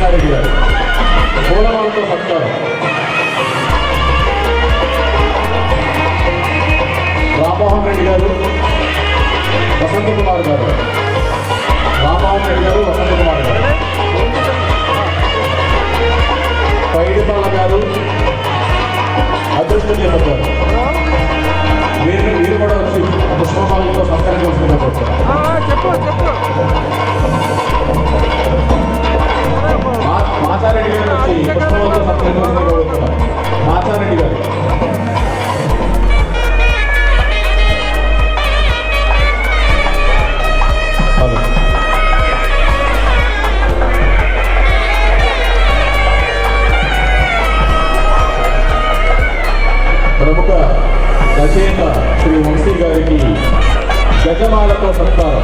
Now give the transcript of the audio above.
కృష్ణారెడ్డి గారు. పూలమాలతో సత్కారం. రామ్మోహన్ రెడ్డి గారు వసంత కుమార్ గారు. రామ్మోహన్ రెడ్డి వసంత కుమార్ గారు. పైడిపాల గారు అదృష్టం చేపట్టారు. వీరు కూడా వచ్చి పుష్పమాలతో సత్కరించవలసిందిగా ರಚಯಿತ ಶ್ರೀ ವಂಶಿ ಗಾರಿಗೆ ಗಜಮಾಲಕ ಸತ್ಕಾರ